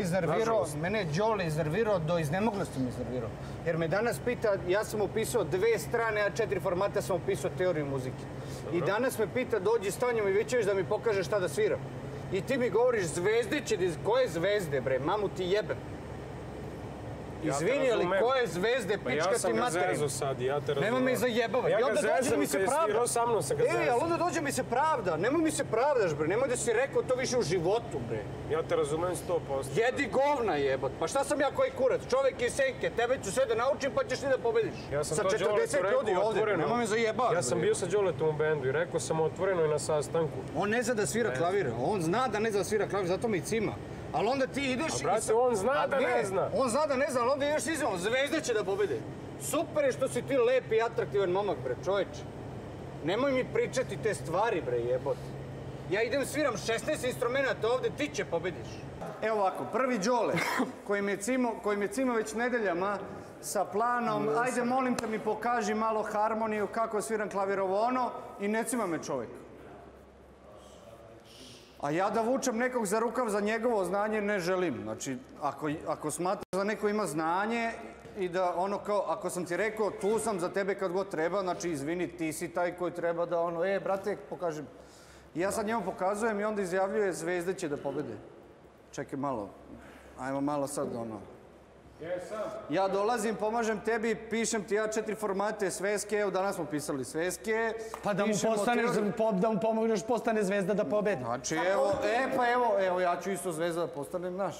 iznervirao, Nažalost. mene je Đole iznervirao, do iznemoglosti me iznervirao. Jer me danas pita, ja sam upisao dve strane, a četiri formata sam upisao teoriju muzike. I danas me pita, dođi Stanjo Mivićević da mi pokaže šta da sviram. I ti mi govoriš zvezde će, koje zvezde bre, mamu ti jebem. Ja Izvini, ali koje zvezde, pička ja ti sam ga materinu. zezo sad i ja te razumem. Nemoj me zajebavati. Ja I ga onda dođe mi se je pravda. sa mnom sam ga Ej, ali onda dođe mi se pravda. Nemoj mi se pravdaš, bre. Nemoj da si rekao to više u životu, bre. Ja te razumem 100%. Jedi govna jebot. Pa šta sam ja koji kurac? Čovjek iz senke. Tebe ću sve da naučim pa ćeš ti da pobediš. Ja sam Sa to 40 Đoletu rekao ljudi ovdje. otvoreno. Nemoj me zajebavati. Ja sam bio sa Đoletom u bendu i rekao sam otvoreno i na sastanku. On ne zna da svira klavir. On zna da ne zna da svira klavir, zato mi cima. Ali onda ti ideš... A, brate, i sa- on zna da ne zna. On zna da ne zna, ali onda ideš i izvamo. Zvezde će da pobede. Super je što si ti lep i atraktivan momak, bre, čovječe. Nemoj mi pričati te stvari, bre, jebot. Ja idem sviram 16 instrumenta ovdje, ti će pobediš. Evo ovako, prvi Đole, koji me cimo, koji me cimo već nedeljama sa planom, ajde molim te mi pokaži malo harmoniju, kako sviram klavirovo ono, i ne cima me čovjek. A ja da vučem nekog za rukav za njegovo znanje ne želim. Znači, ako, ako smatraš da neko ima znanje i da ono kao, ako sam ti rekao tu sam za tebe kad god treba, znači izvini ti si taj koji treba da ono, e brate, pokažem. Ja sad njemu pokazujem i onda izjavljuje zvezde će da pobede. Čekaj malo, ajmo malo sad ono. Ja dolazim, pomažem tebi, pišem ti ja četiri formate sveske, evo danas smo pisali sveske. Pa da mu, postaneš, da mu pomogneš postane zvezda da pobedi. Znači evo, e pa evo, evo ja ću isto zvezda da postanem naš.